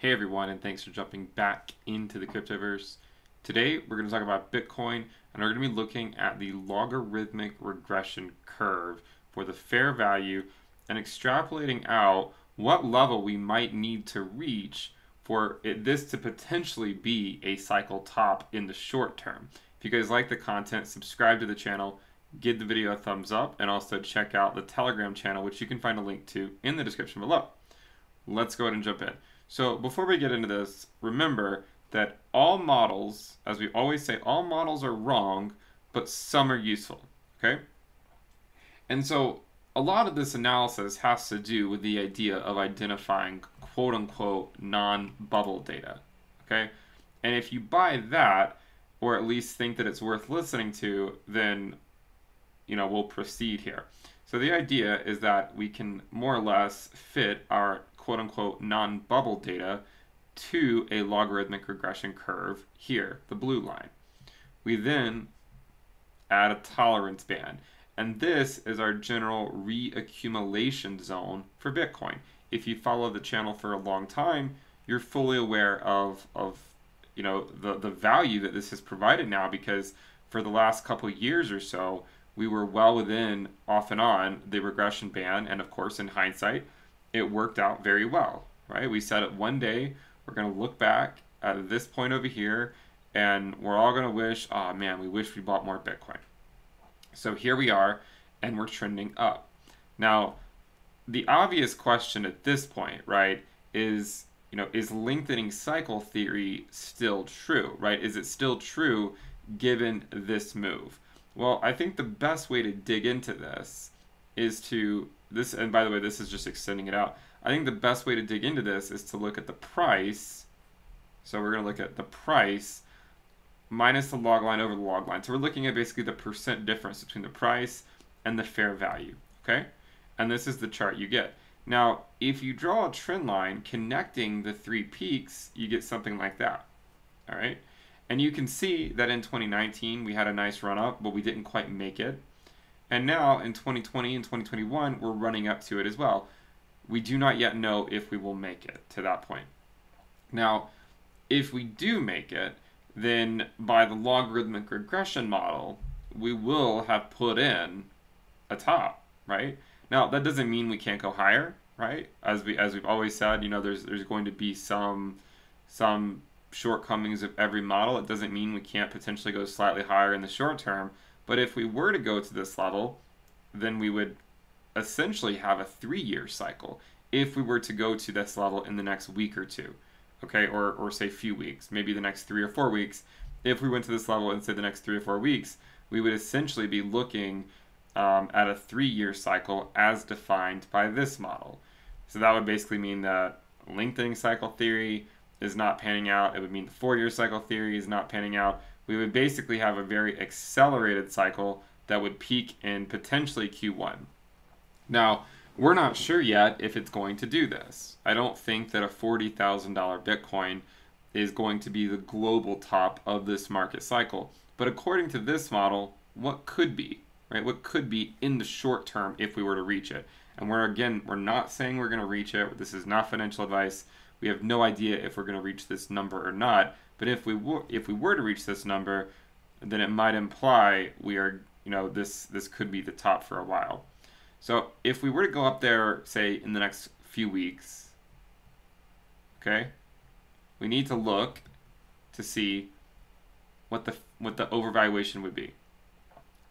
Hey everyone, and thanks for jumping back into the cryptoverse. Today we're going to talk about Bitcoin, and we're going to be looking at the logarithmic regression curve for the fair value and extrapolating out what level we might need to reach for it, this to potentially be a cycle top in the short term. If you guys like the content, subscribe to the channel, give the video a thumbs up, and also check out the Telegram channel, which you can find a link to in the description below. Let's go ahead and jump in. So before we get into this, remember that all models, as we always say, all models are wrong, but some are useful, okay? And so a lot of this analysis has to do with the idea of identifying quote unquote non-bubble data, okay? And if you buy that, or at least think that it's worth listening to, then, you know, we'll proceed here. So the idea is that we can more or less fit our quote unquote non bubble data to a logarithmic regression curve here, the blue line. We then add a tolerance band. And this is our general reaccumulation zone for Bitcoin. If you follow the channel for a long time, you're fully aware of, of you know the, the value that this has provided now because for the last couple years or so, we were well within off and on the regression band and of course in hindsight it worked out very well, right? We said it one day, we're going to look back at this point over here, and we're all going to wish, oh man, we wish we bought more Bitcoin. So here we are, and we're trending up. Now, the obvious question at this point, right, is, you know, is lengthening cycle theory still true, right? Is it still true given this move? Well, I think the best way to dig into this is to this, and by the way, this is just extending it out. I think the best way to dig into this is to look at the price. So we're going to look at the price minus the log line over the log line. So we're looking at basically the percent difference between the price and the fair value, okay? And this is the chart you get. Now, if you draw a trend line connecting the three peaks, you get something like that, all right? And you can see that in 2019, we had a nice run up, but we didn't quite make it. And now in 2020 and 2021, we're running up to it as well. We do not yet know if we will make it to that point. Now, if we do make it, then by the logarithmic regression model, we will have put in a top, right? Now, that doesn't mean we can't go higher, right? As we as we've always said, you know, there's there's going to be some some shortcomings of every model. It doesn't mean we can't potentially go slightly higher in the short term, but if we were to go to this level, then we would essentially have a three-year cycle if we were to go to this level in the next week or two, okay, or, or say few weeks, maybe the next three or four weeks. If we went to this level in say the next three or four weeks, we would essentially be looking um, at a three-year cycle as defined by this model. So that would basically mean that lengthening cycle theory is not panning out. It would mean the four-year cycle theory is not panning out we would basically have a very accelerated cycle that would peak in potentially Q1. Now, we're not sure yet if it's going to do this. I don't think that a $40,000 Bitcoin is going to be the global top of this market cycle. But according to this model, what could be, right? What could be in the short term if we were to reach it? And we're again, we're not saying we're going to reach it. This is not financial advice. We have no idea if we're going to reach this number or not. But if we were if we were to reach this number, then it might imply we are you know this this could be the top for a while. So if we were to go up there, say in the next few weeks, okay, we need to look to see what the what the overvaluation would be.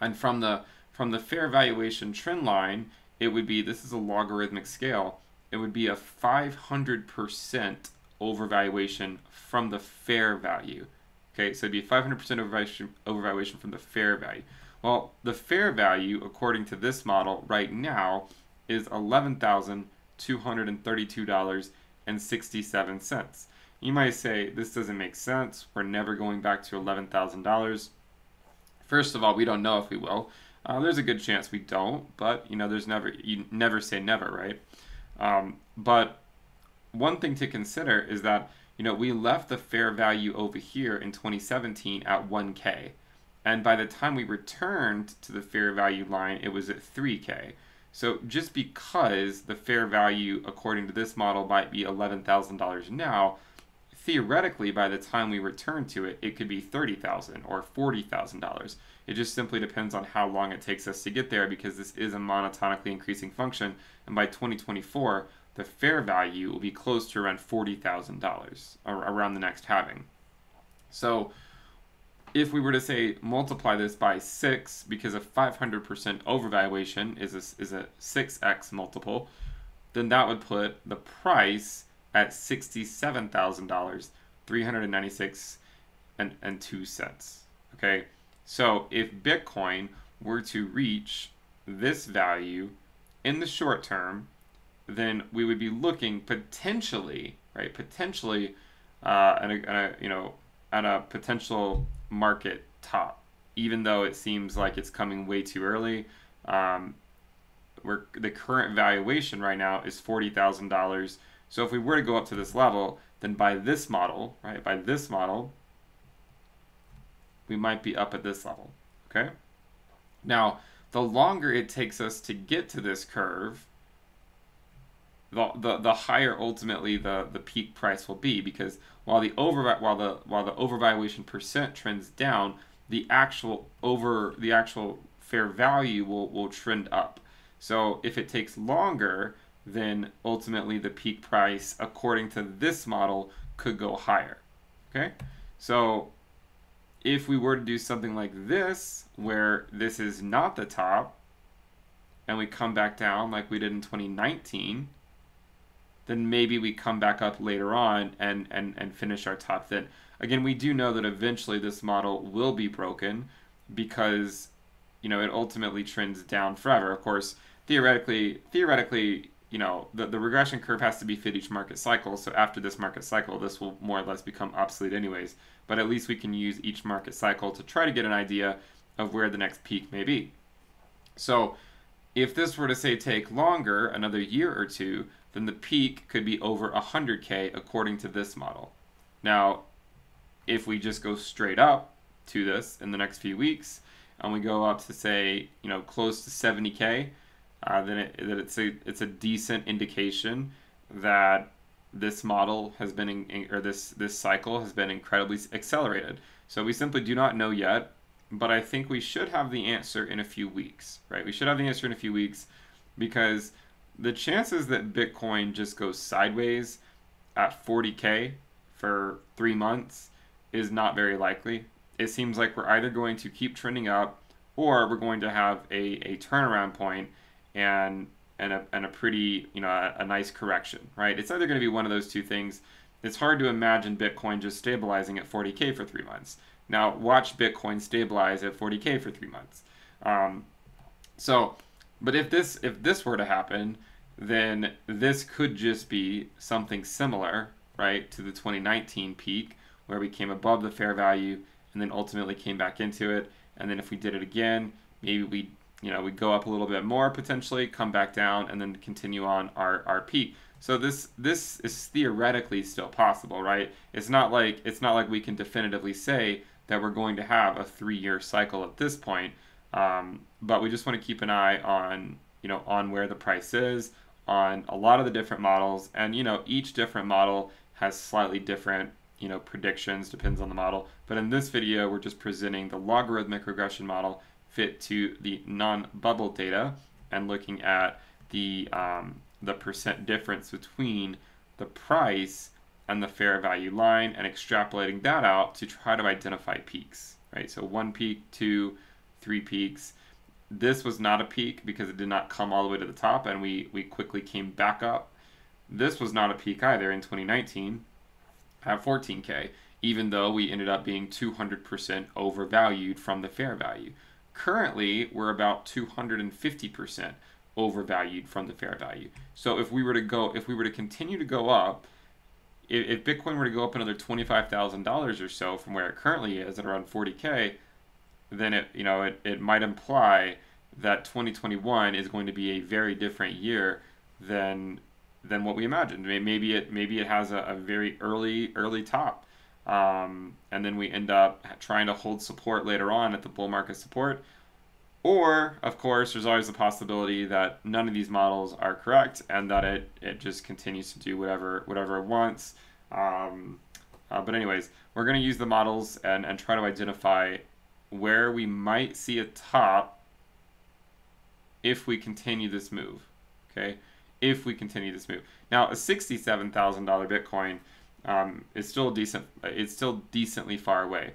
And from the from the fair valuation trend line, it would be this is a logarithmic scale. It would be a 500% overvaluation from the fair value. Okay, so it'd be 500% overvaluation, from the fair value. Well, the fair value, according to this model right now, is $11,232.67. You might say, this doesn't make sense. We're never going back to $11,000. First of all, we don't know if we will. Uh, there's a good chance we don't, but you know, there's never you never say never, right? Um, but one thing to consider is that you know we left the fair value over here in 2017 at 1k and by the time we returned to the fair value line it was at 3k So just because the fair value according to this model might be $11,000 now, theoretically by the time we return to it, it could be 30,000 or $40,000. It just simply depends on how long it takes us to get there because this is a monotonically increasing function. And by 2024, the fair value will be close to around $40,000 around the next halving. So if we were to say multiply this by 6 because a 500% overvaluation is a, is a 6x multiple, then that would put the price at $67,000, 396 and, and 2 cents. Okay, so if Bitcoin were to reach this value in the short term, then we would be looking potentially, right, potentially uh, at, a, at a, you know, at a potential market top, even though it seems like it's coming way too early. Um, where the current valuation right now is forty thousand dollars so if we were to go up to this level, then by this model, right, by this model, we might be up at this level, okay? Now, the longer it takes us to get to this curve, the, the, higher ultimately the, the peak price will be because while the over while the while the overvaluation percent trends down, the actual over the actual fair value will, will trend up. So if it takes longer, then ultimately the peak price, according to this model, could go higher. Okay, so if we were to do something like this, where this is not the top, and we come back down like we did in 2019, then maybe we come back up later on and, and, and finish our top then. Again, we do know that eventually this model will be broken because, you know, it ultimately trends down forever. Of course, theoretically, theoretically, you know, the, the regression curve has to be fit each market cycle. So after this market cycle, this will more or less become obsolete anyways. But at least we can use each market cycle to try to get an idea of where the next peak may be. So if this were to say take longer, another year or two, then the peak could be over 100K according to this model. Now, if we just go straight up to this in the next few weeks, and we go up to say, you know, close to 70K, uh, then it, that it's a it's a decent indication that this model has been in, or this this cycle has been incredibly accelerated. So we simply do not know yet, but I think we should have the answer in a few weeks, right? We should have the answer in a few weeks because the chances that Bitcoin just goes sideways at 40k for 3 months is not very likely. It seems like we're either going to keep trending up or we're going to have a, a turnaround point and and a, and a pretty you know a, a nice correction right? It's either going to be one of those two things. It's hard to imagine bitcoin just stabilizing at 40k for three months. Now watch bitcoin stabilize at 40k for three months. Um, so but if this if this were to happen then this could just be something similar right to the 2019 peak where we came above the fair value and then ultimately came back into it and then if we did it again maybe we you know, we go up a little bit more potentially, come back down, and then continue on our, our peak. So this this is theoretically still possible, right? It's not like it's not like we can definitively say that we're going to have a three-year cycle at this point. Um, but we just want to keep an eye on you know on where the price is on a lot of the different models, and you know each different model has slightly different you know predictions depends on the model. But in this video, we're just presenting the logarithmic regression model fit to the non-bubble data and looking at the um, the percent difference between the price and the fair value line and extrapolating that out to try to identify peaks, right? So one peak, two, three peaks. This was not a peak because it did not come all the way to the top and we, we quickly came back up. This was not a peak either in 2019 at 14K, even though we ended up being 200% overvalued from the fair value. Currently, we're about 250% overvalued from the fair value. So if we were to go, if we were to continue to go up, if, Bitcoin were to go up another $25,000 or so from where it currently is at around 40K, then it, you know, it, it might imply that 2021 is going to be a very different year than than what we imagined. Maybe it maybe it has a, a very early early top um, and then we end up trying to hold support later on at the bull market support, Or, of course, there's always the possibility that none of these models are correct and that it, it just continues to do whatever whatever it wants. Um, uh, but anyways, we're going to use the models and, and try to identify where we might see a top if we continue this move. Okay, if we continue this move. Now, a $67,000 Bitcoin um, is still decent. It's still decently far away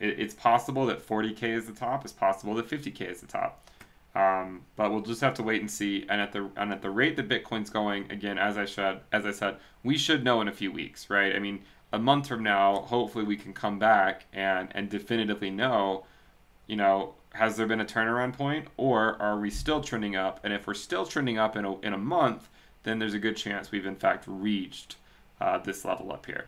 it, it's possible that 40k is the top. It's possible that 50k is the top. Um, but we'll just have to wait and see. And at the and at the rate that Bitcoin's going, again, as I said, as I said, we should know in a few weeks, right? I mean, a month from now, hopefully we can come back and and definitively know, you know, has there been a turnaround point, or are we still trending up? And if we're still trending up in a in a month, then there's a good chance we've in fact reached uh, this level up here.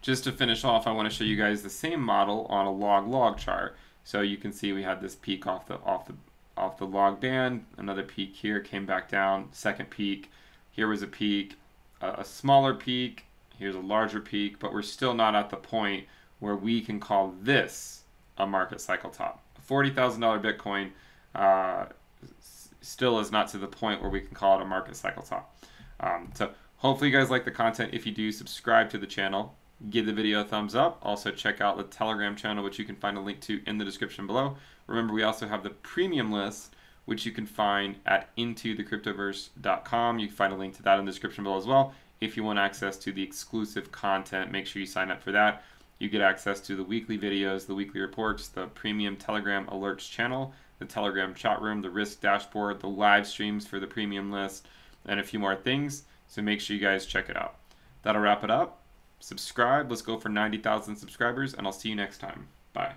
Just to finish off, I want to show you guys the same model on a log-log chart. So you can see we had this peak off the off the off the log band, another peak here, came back down, second peak. Here was a peak, a, a smaller peak, here's a larger peak, but we're still not at the point where we can call this a market cycle top. $40,000 Bitcoin uh, still is not to the point where we can call it a market cycle top. Um, so hopefully you guys like the content. If you do, subscribe to the channel give the video a thumbs up. Also check out the Telegram channel, which you can find a link to in the description below. Remember, we also have the premium list, which you can find at intothecryptoverse.com. You can find a link to that in the description below as well. If you want access to the exclusive content, make sure you sign up for that. You get access to the weekly videos, the weekly reports, the premium Telegram alerts channel, the Telegram chat room, the risk dashboard, the live streams for the premium list, and a few more things. So make sure you guys check it out. That'll wrap it up subscribe. Let's go for 90,000 subscribers, and I'll see you next time. Bye.